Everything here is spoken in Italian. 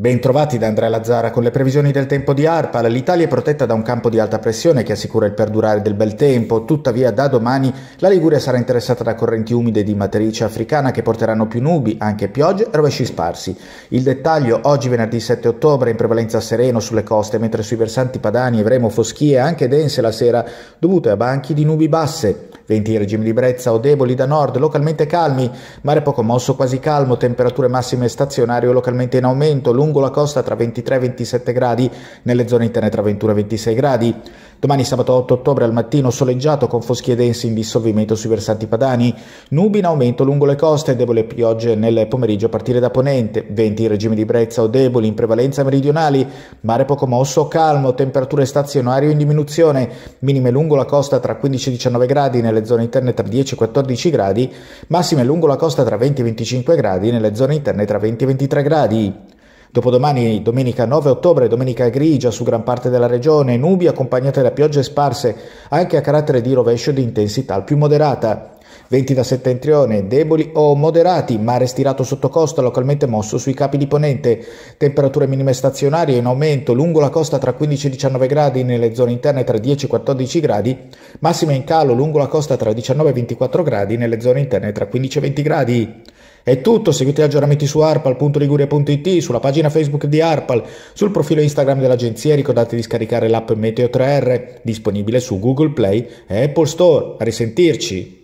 Bentrovati da Andrea Lazzara con le previsioni del tempo di ARPAL. L'Italia è protetta da un campo di alta pressione che assicura il perdurare del bel tempo. Tuttavia, da domani la Liguria sarà interessata da correnti umide di matrice africana che porteranno più nubi, anche piogge e rovesci sparsi. Il dettaglio oggi venerdì 7 ottobre in prevalenza sereno sulle coste, mentre sui versanti padani avremo foschie anche dense la sera dovute a banchi di nubi basse. Venti in regime di brezza o deboli da nord, localmente calmi, mare poco mosso quasi calmo, temperature massime stazionarie o localmente in aumento, lungo la costa tra 23 e 27 gradi, nelle zone interne tra 21 e 26 gradi. Domani sabato 8 ottobre al mattino soleggiato con foschie dense in dissolvimento sui versanti padani, nubi in aumento lungo le coste, debole piogge nel pomeriggio a partire da ponente, venti in regime di brezza o deboli in prevalenza meridionali, mare poco mosso o calmo, temperature stazionarie o in diminuzione, minime lungo la costa tra 15 e 19 gradi, nelle zone interne tra 10 e 14 gradi, massime lungo la costa tra 20 e 25 gradi, nelle zone interne tra 20 e 23 gradi. Dopodomani, domenica 9 ottobre, domenica grigia su gran parte della regione, nubi accompagnate da piogge sparse, anche a carattere di rovescio di intensità più moderata. Venti da settentrione, deboli o moderati, mare stirato sotto costa, localmente mosso sui capi di ponente. Temperature minime stazionarie in aumento lungo la costa tra 15 e 19 gradi, nelle zone interne tra 10 e 14 gradi. Massime in calo lungo la costa tra 19 e 24 gradi, nelle zone interne tra 15 e 20 gradi. È tutto, seguite gli aggiornamenti su arpal.liguria.it, sulla pagina Facebook di Arpal, sul profilo Instagram dell'agenzia ricordate di scaricare l'app Meteo 3R, disponibile su Google Play e Apple Store. A risentirci!